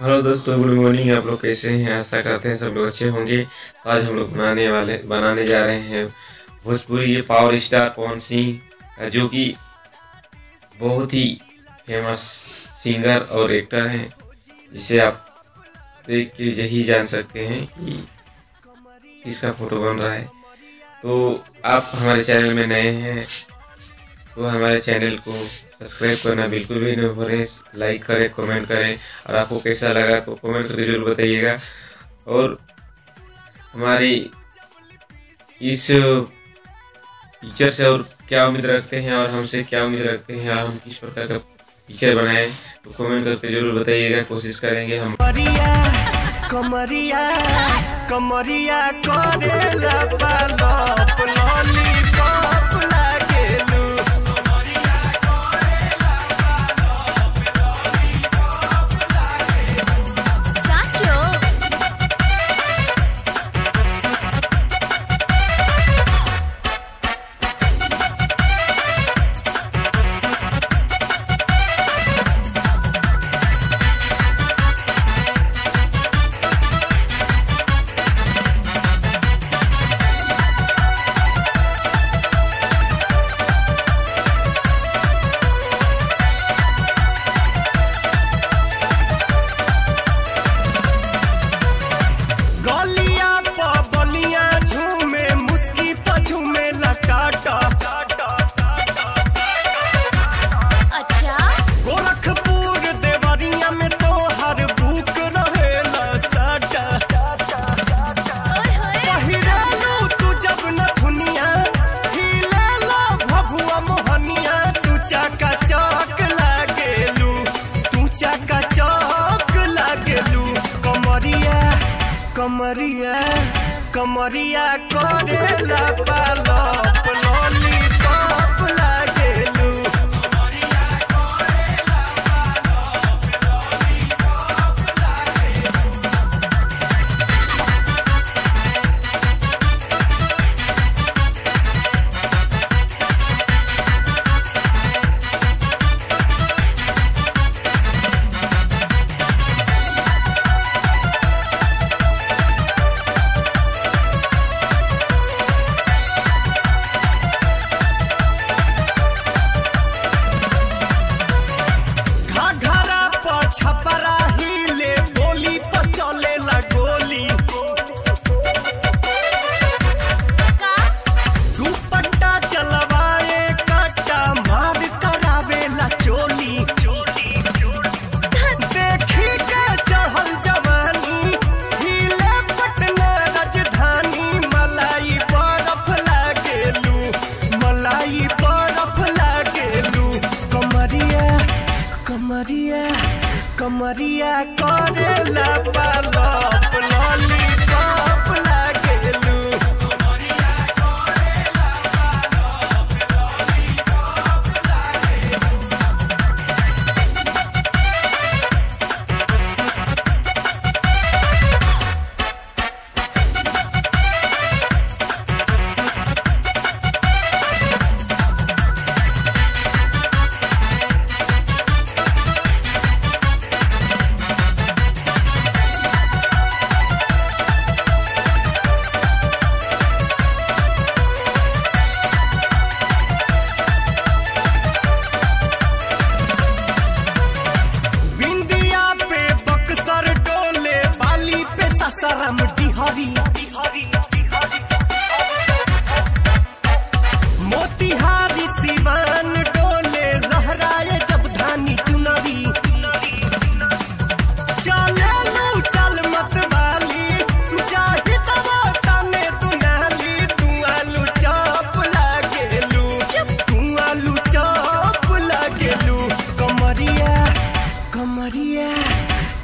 Hello दोस्तों, good morning. आप लोग कैसे हैं? आशा करते हैं सब लोग अच्छे होंगे। आज हम लोग बनाने वाले, बनाने जा रहे हैं भोजपुरी ये पावर स्टार पवन सिंह जो कि बहुत ही फ़ेमस सिंगर और एक्टर हैं, जिसे आप देख के यही जान सकते हैं कि किसका फ़ोटो बन रहा है। तो आप हमारे चैनल में नए हैं तो हमारे चैनल को सब्सक्राइब करना बिल्कुल भी नहीं भूलें लाइक करें कमेंट करें। और आपको कैसा लगा तो कमेंट करके ज़रूर बताइएगा। और हमारी इस पिक्चर से और क्या उम्मीद रखते हैं और हमसे क्या उम्मीद रखते हैं और हम किस प्रकार का पिक्चर बनाएँ तो कमेंट करके ज़रूर बताइएगा। कोशिश करेंगे हम। कमरिया कमरिया करेला कमरिया कमरिया करेला पालप कमरिया करेला पालप लॉलीपॉप डिहारी डिहरी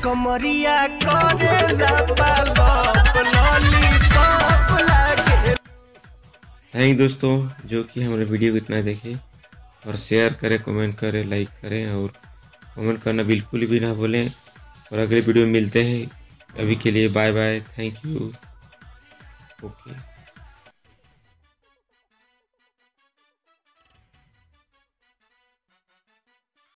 कमरिया कमरिया थैंक दोस्तों, जो कि हमारे वीडियो को इतना देखे, और शेयर करें कमेंट करें लाइक करें, और कमेंट करना बिल्कुल भी ना भूलें। और अगले वीडियो में मिलते हैं। अभी के लिए bye bye thank you okay